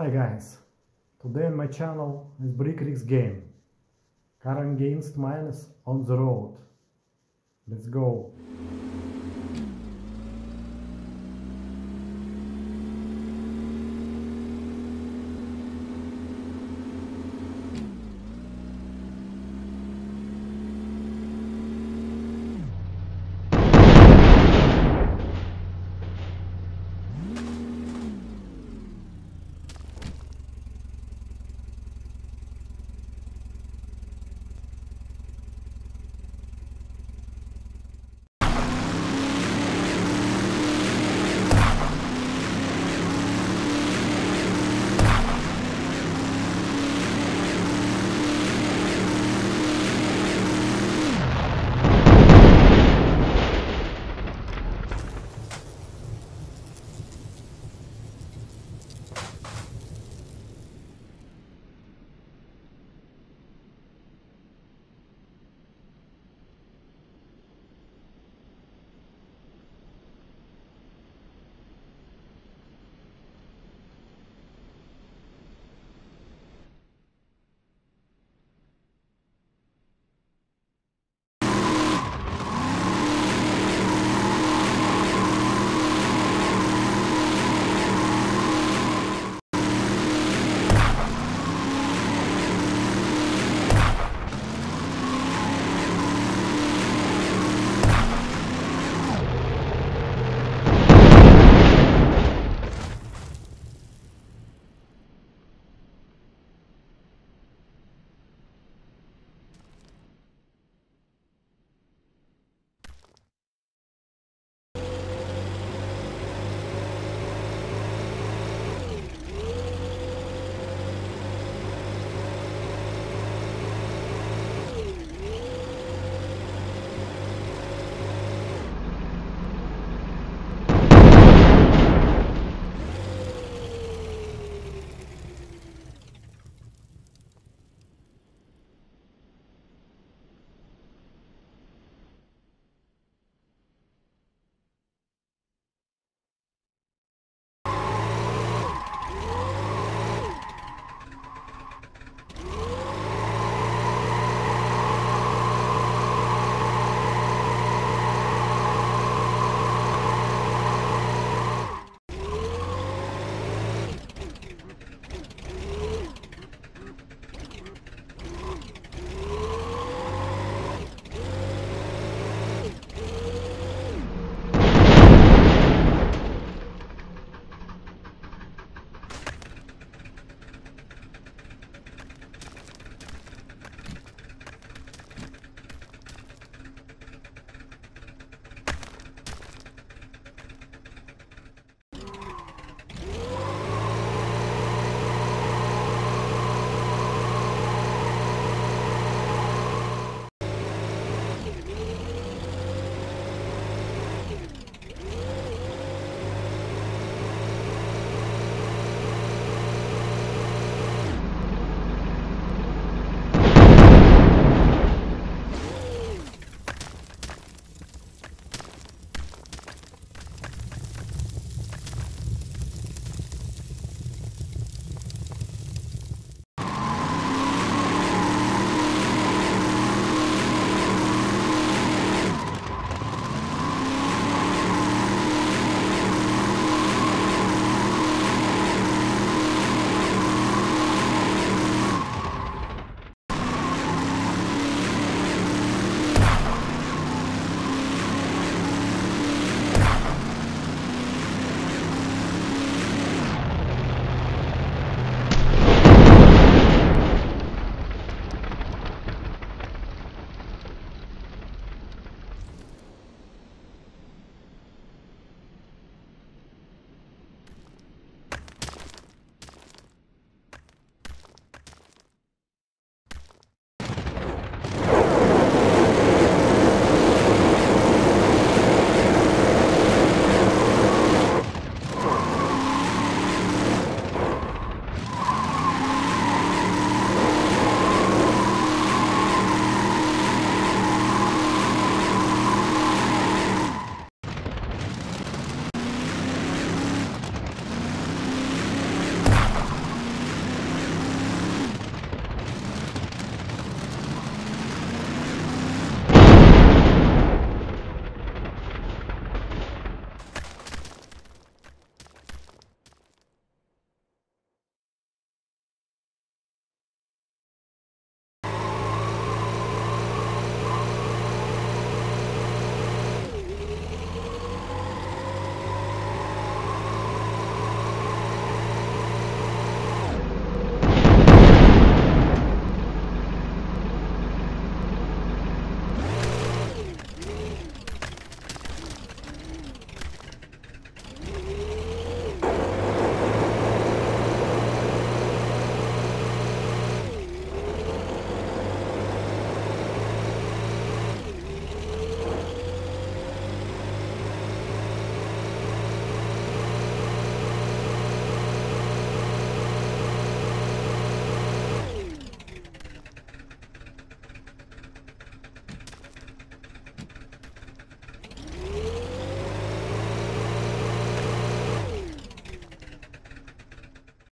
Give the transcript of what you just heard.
Hi guys, today on my channel is Brick game. Current against minus on the road. Let's go.